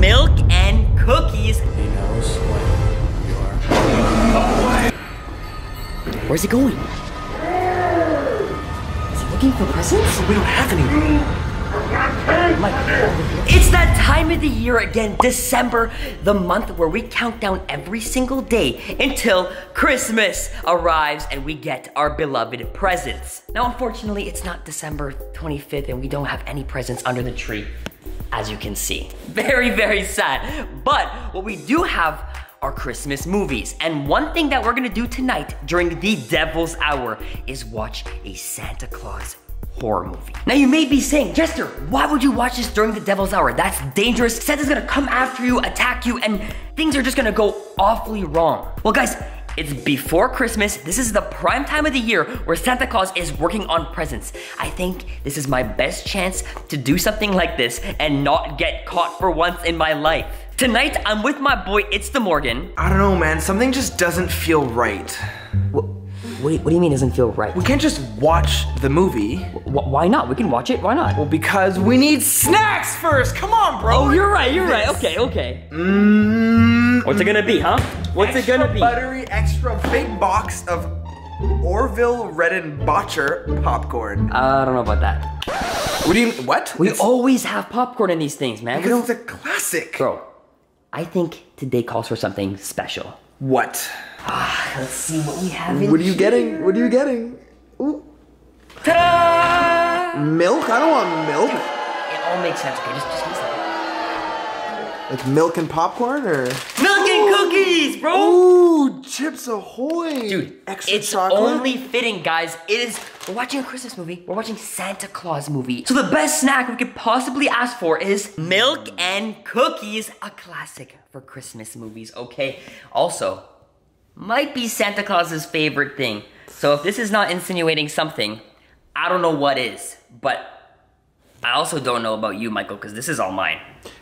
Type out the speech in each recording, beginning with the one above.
milk and cookies. He knows what you are. Where's he going? Is he looking for presents? We don't have any. It's that time of the year again, December, the month where we count down every single day until Christmas arrives and we get our beloved presents. Now, unfortunately, it's not December 25th and we don't have any presents under the tree, as you can see. Very, very sad. But what we do have are Christmas movies. And one thing that we're gonna do tonight during the Devil's Hour is watch a Santa Claus horror movie. Now you may be saying, Jester, why would you watch this during the devil's hour? That's dangerous. Santa's gonna come after you, attack you, and things are just gonna go awfully wrong. Well guys, it's before Christmas. This is the prime time of the year where Santa Claus is working on presents. I think this is my best chance to do something like this and not get caught for once in my life. Tonight, I'm with my boy, ItzDuhMorgan. I don't know, man. Something just doesn't feel right. What, what, what do you mean doesn't feel right? We can't just watch the movie. Wh- why not? We can watch it. Why not? Well, because we need snacks first. Come on, bro. Oh, you're right. You're right. Okay, okay. Mmm. What's it gonna be, huh? What's it gonna be? Buttery, extra big box of Orville Redenbacher popcorn. Uh, I don't know about that. What do you? What? We It's- always have popcorn in these things, man. We because it's a classic. bro. I think today calls for something special. What? Ah, let's see what we have in What are you getting? What are you getting? Ooh. Ta-da! Milk? I don't want milk. It all makes sense. Okay, just just a second. Like milk and popcorn, or? Milk and cookies, bro. Ooh, Chips Ahoy. Dude, extra it's chocolate. only fitting, guys. It is. We're watching a Christmas movie. We're watching Santa Claus movie. So the best snack we could possibly ask for is milk and cookies, a classic for Christmas movies. Okay. Also, might be Santa Claus's favorite thing. So if this is not insinuating something, I don't know what is. But I also don't know about you, Michael, because this is all mine.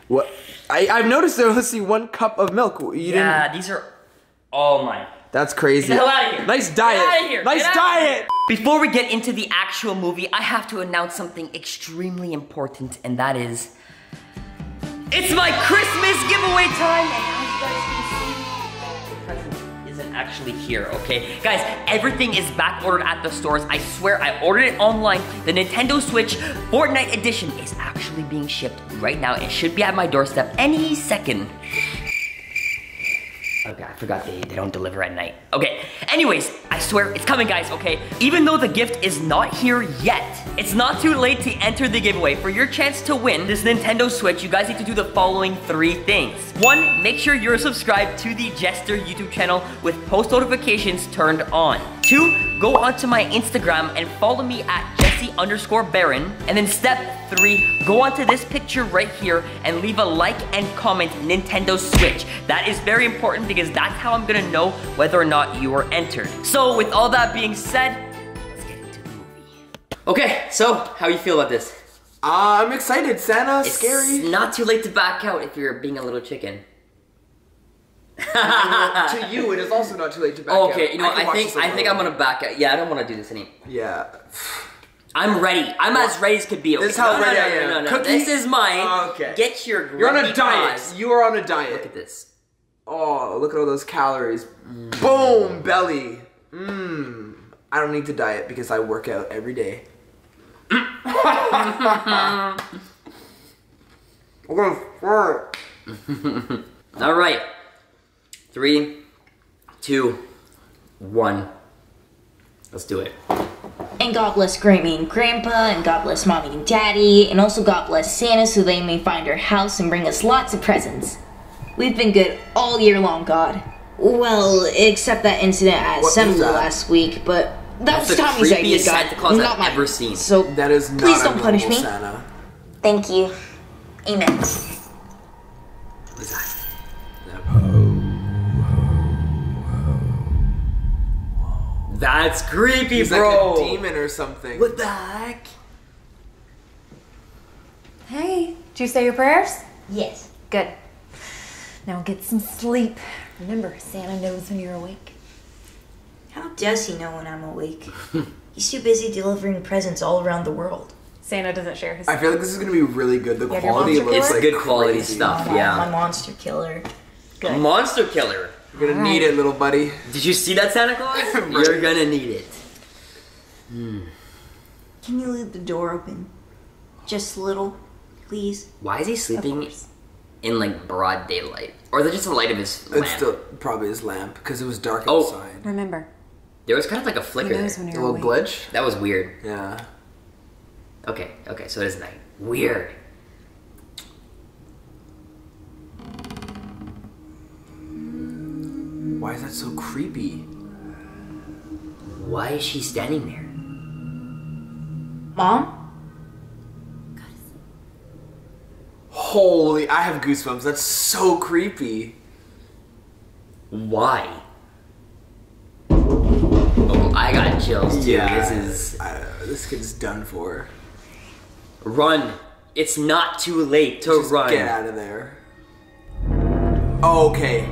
What? I I've noticed there was only one cup of milk. You didn't. Yeah, these are all mine. That's crazy. Get the hell outta here. Nice Get diet. outta here. Nice outta diet. Before we get into the actual movie, I have to announce something extremely important, and that is it's my Christmas giveaway time. Actually here, okay? Guys, everything is back ordered at the stores. I swear I ordered it online. The Nintendo Switch Fortnite edition is actually being shipped right now. It should be at my doorstep any second. Oh okay, I forgot they, they don't deliver at night. Okay, anyways, I swear it's coming, guys, okay? Even though the gift is not here yet, it's not too late to enter the giveaway. For your chance to win this Nintendo Switch, you guys need to do the following three things. One, make sure you're subscribed to the Jester YouTube channel with post notifications turned on. Two, go onto my Instagram and follow me at Jesse underscore Baron. And then step three, go onto this picture right here and leave a like and comment Nintendo Switch. That is very important because that's how I'm gonna know whether or not you are entered. So with all that being said, let's get into the movie. Okay, so how you feel about this? Uh, I'm excited. Santa, It's scary. not too late to back out if you're being a little chicken. to you, it is also not too late to back out. Okay, you know, can I, think I think I'm gonna back out. Yeah, I don't want to do this anymore. Yeah. I'm ready. I'm as ready as could be. Okay? This is how no, no, ready no, I am. No, no, Cookie? This is mine. Oh, okay. Get your. You're on a diet. paws. You are on a diet. Look at this. Oh, look at all those calories. Boom, belly. Mmm. I don't need to diet because I work out every day. We're gonna fart. All right. Three, two, one. Let's do it. And God bless Grammy and Grandpa, and God bless Mommy and Daddy, and also God bless Santa so they may find our house and bring us lots of presents. We've been good all year long, God. Well, except that incident at What Assembly that? last week, but that That's was the Tommy's idea, God. Santa Claus not I've mine. ever seen. So That is not please don't punish me. Santa. Thank you. Amen. That's creepy, He's bro. like a demon or something. What the heck? Hey, did you say your prayers? Yes. Good. Now get some sleep. Remember, Santa knows when you're awake. How does he know when I'm awake? He's too busy delivering presents all around the world. Santa doesn't share his. I feel like this is gonna be really good. The have quality monster looks killer? like Good quality crazy. stuff. My Yeah. monster killer. Good. Monster killer. You're gonna need it, little buddy. Did you see that Santa Claus? You're gonna need it. Hmm. Can you leave the door open? Just a little, please. Why is he sleeping in like broad daylight? Or is it just the light of his lamp? It's still probably his lamp because it was dark Oh. outside. Remember, There was kind of like a flicker knows there. when A little awake. glitch. That was weird. Yeah. Okay, okay, so it is night. Weird. Why is that so creepy? Why is she standing there? Mom? Holy, I have goosebumps. That's so creepy. Why? Oh, I got chills too. This is I, this kid's done for. run. It's not too late to Just run. get out of there. Oh, okay.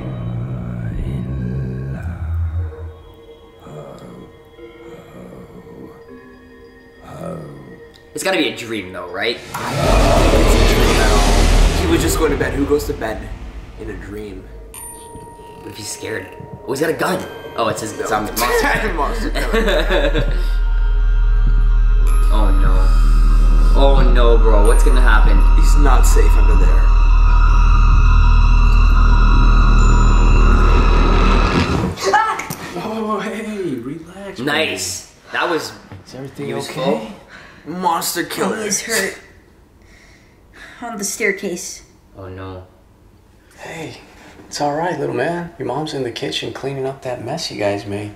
It's gotta be a dream though, right? It's a dream at all. He was just going to bed. Who goes to bed in a dream? What if he's scared? Oh, he's got a gun. Oh, it's his zombie monster. Monster killer. Oh no. Oh no, bro. What's gonna happen? He's not safe under there. Ah! Oh, hey, relax. Nice. That was Is everything okay? Monster killer. He's hurt. On the staircase. Oh no. Hey, it's all right, little man. Your mom's in the kitchen cleaning up that mess you guys made,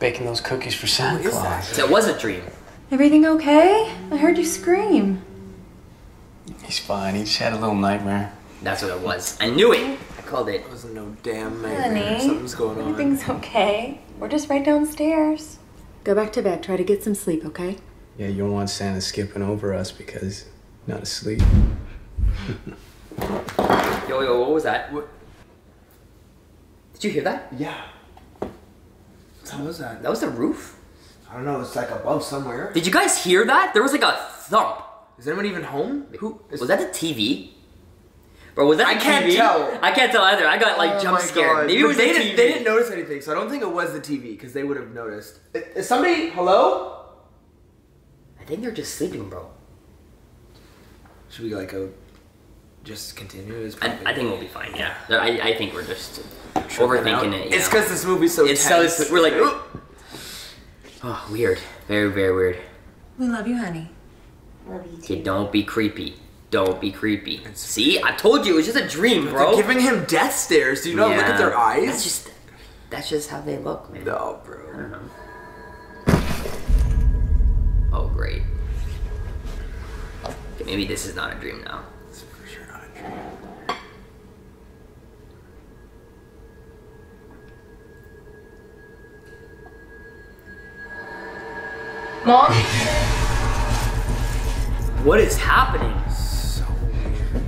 baking those cookies for Santa What is Claus. that? It was a dream. Everything okay? I heard you scream. He's fine. He just had a little nightmare. That's what it was. I knew it. I called it. It wasn't no damn nightmare. Honey, Something's going on. Everything's okay. We're just right downstairs. Go back to bed. Try to get some sleep, okay? Yeah, you don't want Santa skipping over us because he's not asleep. Yo, yo, what was that? What? Did you hear that? Yeah. What was that? That was the roof. I don't know. It's like above somewhere. Did you guys hear that? There was like a thump. Is anyone even home? Who? Was that the TV? Bro, was that I the can't TV? tell. I can't tell either. I got like Oh jump scared. God. Maybe it was they the didn't, TV. they didn't notice anything, so I don't think it was the TV because they would have noticed. Is somebody? Hello? I think they're just sleeping, bro. Should we like go? Just continue. It's I, I think we'll be fine. Yeah. I, I think we're just Tripping overthinking out. it. It's because this movie's so it's so tense. we're like, oh, weird. Very very weird. We love you, honey. Love you Okay, don't be creepy. Don't be creepy. See, I told you it was just a dream, bro. They're giving him death stares. Do you not look at their eyes? That's just that's just how they look, man. no, I bro. Don't know. Oh great. Okay, maybe this is not a dream now. It's for sure not a dream. Mom? What is happening? So weird.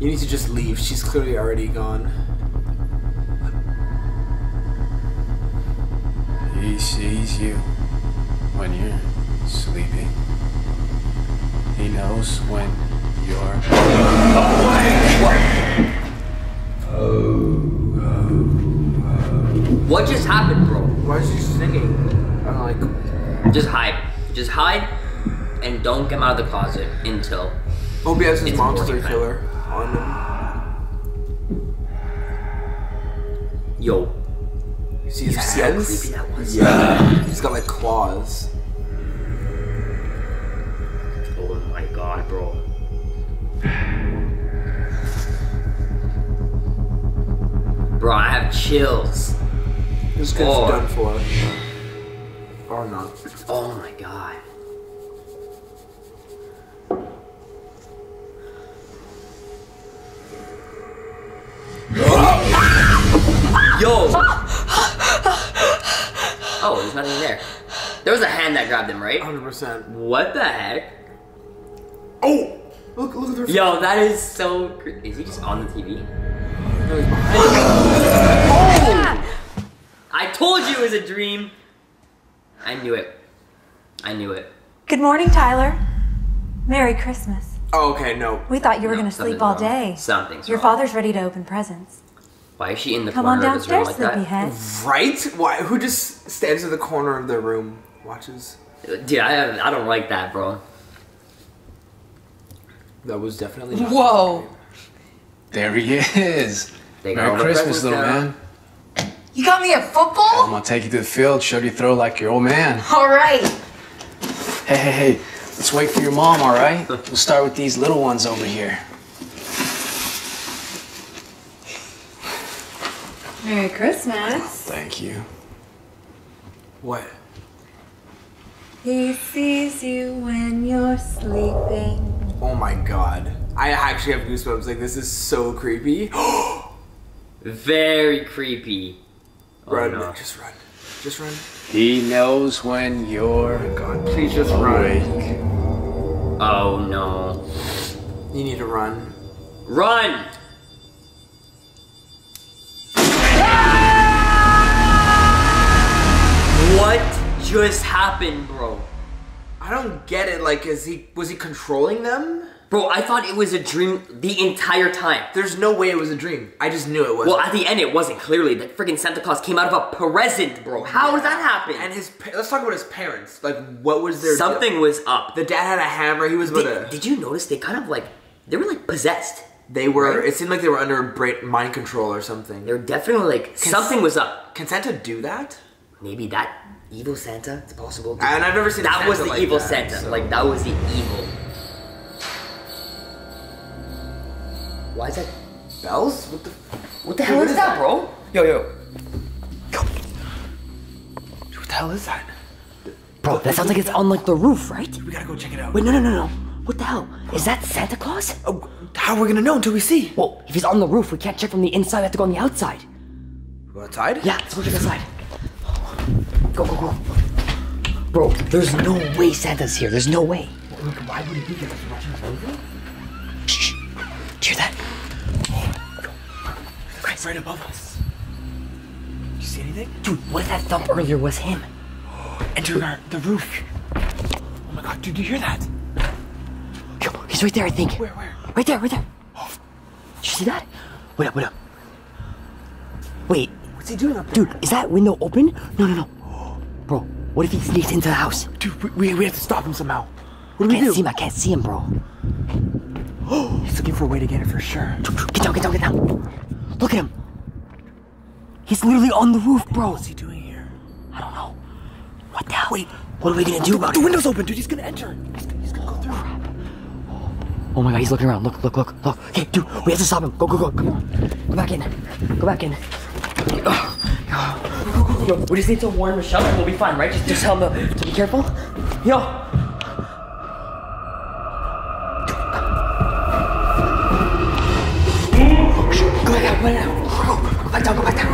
You need to just leave. She's clearly already gone. Sees you when you're sleeping. He knows when you're. awake. What just happened, bro? Why is he singing? I'm like, Just hide. Just hide and don't come out of the closet until hope he has his monster killer on him. yo. See his You see how creepy that was? Yeah. He's got like claws. Oh my god, bro. Bro, I have chills. This kid's Oh. done for. Or not. Oh my god. Yo! Oh, there's nothing there. There was a hand that grabbed him, right? 100%. What the heck? Oh! Look, look at their Yo, that is so. cre- Is he just on the TV? No, he's behind. Oh! I I told you it was a dream. I knew it. I knew it. Good morning, Tyler. Merry Christmas. Oh, okay, no. We thought you were No, going to sleep all wrong. day. Something's Your wrong. father's ready to open presents. Why is she in the Come on corner of his room like that? sleepyhead. Right? Why? Who just stands in the corner of their room, watches? Dude, I, I don't like that, bro. That was definitely. Not Whoa. There he is. They Merry Christmas, little now. man. You got me a football. I'm gonna take you to the field, show you throw like your old man. All right. Hey, hey, hey. Let's wait for your mom, all right? We'll start with these little ones over here. Merry Christmas. Oh, thank you. What? He sees you when you're sleeping. Oh my god. I actually have goosebumps. Like, this is so creepy. Very creepy. Oh, run. no. Just run. Just run. He knows when you're Oh my God, please just run. awake. Oh no. You need to run. Run! Just happened, bro? I don't get it. Like, is he was he controlling them? Bro, I thought it was a dream the entire time. There's no way it was a dream. I just knew it was. Well, at the end, it wasn't clearly. That freaking Santa Claus came out of a present, bro. How does that happen? and his let's talk about his parents. Like, what was their Something was up. The dad had a hammer. He was Did, to. did you notice they kind of like they were like possessed? They were. Right? It seemed like they were under bra- mind control or something. They were definitely like something was up. Can Santa do that? Maybe that evil Santa. It's possible. And I've never seen that was the like evil that, Santa. so- Like that was the evil. Why is that? Bells? What the? What the hell is that, bro? Yo, yo, What the hell is that? bro. That sounds like it's on like the roof, right? We gotta go check it out. Wait, no, no, no, no. What the hell? Is that Santa Claus? Oh, how are we gonna know until we see? Well, if he's on the roof, we can't check from the inside. We have to go on the outside. Go outside? Yeah, let's go check outside. Go, go, go. Bro, there's no way Santa's here. There's no way. Why would he be here? Watching us over? Shh. Do you hear that? Right, right above us. You see anything? Dude, what if that thump earlier was him? Enter our, the roof. Oh my god, dude, do you hear that? Yo, he's right there, I think. Where, where? Right there, right there. Did you see that? Wait up, wait up. Wait, What's he doing up there? dude, is that window open? No, no, no. What if he sneaks into the house? Dude, we, we, we have to stop him somehow. What do I we can't do? see him, I can't see him, bro. He's looking for a way to get it for sure. Get down, get down, get down. Look at him. He's literally on the roof, bro. What's he doing here? I don't know. What the hell? Wait, what are we gonna do about it? The window's open, dude. He's gonna enter. He's gonna, he's gonna go through. Oh my god, he's looking around. Look, look, look, look. Hey, dude, we have to stop him. Go, go, go. Come on. Go back in. Go back in. Yo, we just need to warn Michelle and we'll be fine, right? Just, just tell him to, to be careful. Yo. Go back out, go back down, go back down.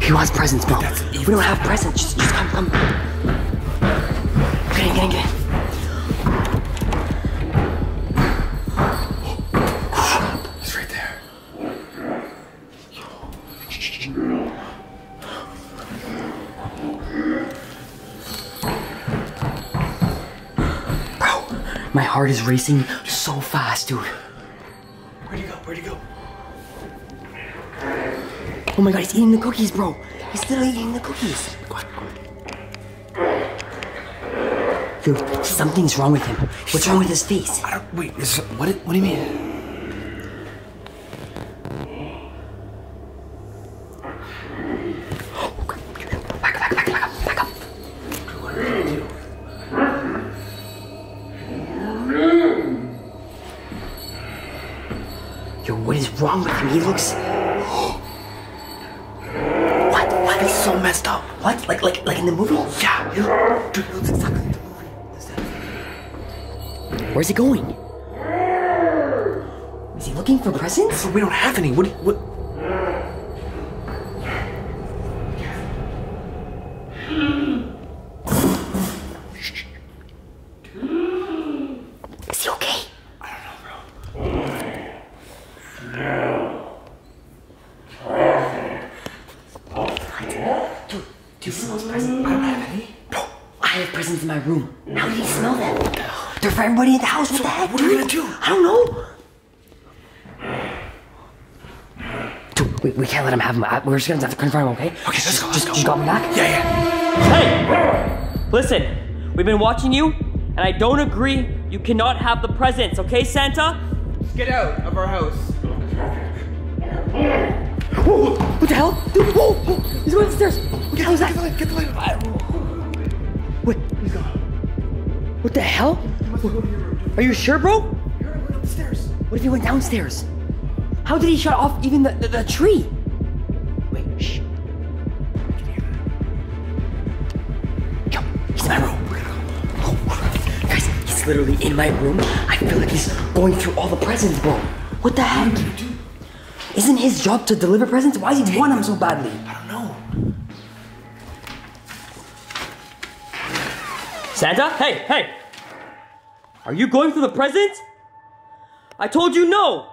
He wants presents, bro. we don't have presents. Just, just come, come. Heart is racing so fast, dude. Where'd he go? Where'd he go? Oh my god, he's eating the cookies, bro. He's literally eating the cookies. Dude, something's wrong with him. What's wrong with his face? I don't. Wait. Is, what? What do you mean? Back up, back up, back up, back up, back up. Yo, what is wrong with him? He looks. What? What? He's so messed up. What? Like, like, like in the movie? Yeah. Dude, he looks exactly like the movie. Where's he going? Is he looking for presents? We don't have any. What? What? Is he presents in my room. How did he smell that? They're for everybody in the house. What the heck? What are we gonna do? I don't know. Dude, we, we can't let him have them. I- We're just gonna have to confront him, okay? Okay, let's go. Just, just got me back. Yeah, yeah. Hey, listen. We've been watching you, and I don't agree. You cannot have the presents, okay, Santa? Get out of our house. Whoa, what the hell? Dude, whoa, whoa, he's going upstairs. What the hell is that? Get the light, get the light. Wait, he's gone. What the hell? Are you sure, bro? Upstairs. What if he went downstairs? How did he shut off even the, the, the tree? Wait, shh. Yo, he's in my room. We're gonna go. Oh, guys, he's literally in my room. I feel like he's going through all the presents, bro. What the heck? Isn't his job to deliver presents? Why does he want them so badly? I don't know. Santa? Hey, hey! Are you going for the presents? I told you no!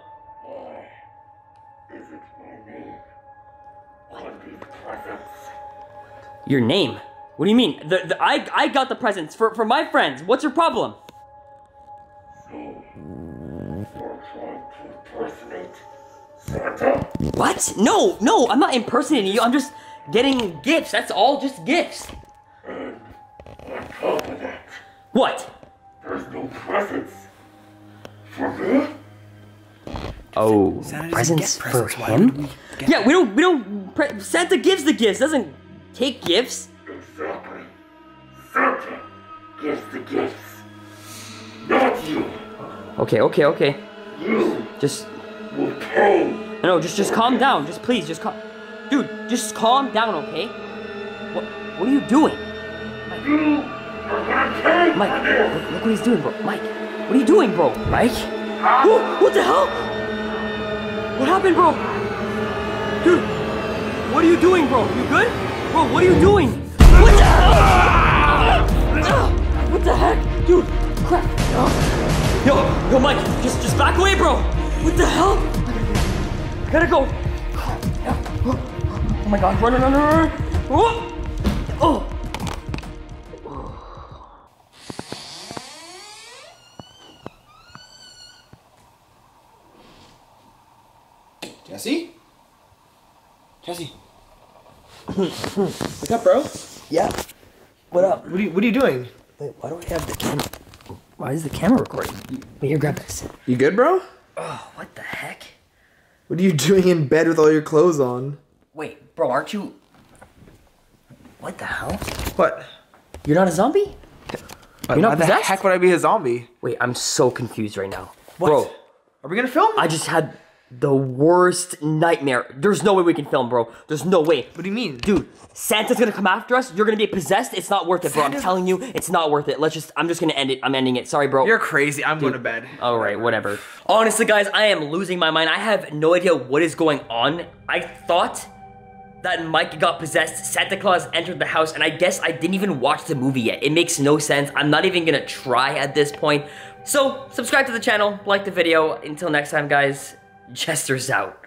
Your name? What do you mean? The, the, I, I got the presents for, for my friends. What's your problem? What? No, no, I'm not impersonating you. I'm just getting gifts. That's all, just gifts. What? There's no presents. For me? Oh, Santa doesn't presents get for presents. Him? we Yeah, we don't. We don't. Pre- Santa gives the gifts. Doesn't take gifts. Exactly. Santa gives the gifts. Not you. Okay, okay, okay. You Just will pay. no, just just calm down. Just please, just calm. Dude, just calm down, okay? What What are you doing, You are gonna pay Mike? Look, look what he's doing, bro. Mike, what are you doing, bro? Mike? Whoa, what the hell? What happened, bro? Dude, what are you doing, bro? You good? Bro, what are you doing? What the hell? Ah, What the heck? Dude, crap. Yo, yo, Mike, just just back away, bro. What the hell? I gotta go. Oh my god, run, run, run, run. Oh. oh. Jesse? Jesse. What's up, bro? Yeah. What up? What are you, what are you doing? Wait, why do I have the camera? Why is the camera recording? Wait, here, grab this. You good, bro? Oh, what the heck? What are you doing in bed with all your clothes on? Wait, bro, aren't you? What the hell? What? You're not a zombie? You're not Why the possessed? heck would I be a zombie? Wait, I'm so confused right now. What? Bro, Are we gonna film? I just had the worst nightmare. There's no way we can film, bro. There's no way. What do you mean? Dude, Santa's gonna come after us. You're gonna be possessed. It's not worth it, bro. I'm telling you, it's not worth it. Let's just. I'm just gonna end it. I'm ending it. Sorry, bro. You're crazy. I'm going to bed. All right, whatever. Honestly, guys, I am losing my mind. I have no idea what is going on. I thought that Mike got possessed. Santa Claus entered the house, and I guess I didn't even watch the movie yet. It makes no sense. I'm not even gonna try at this point. So, subscribe to the channel, like the video. Until next time, guys, Jester's out.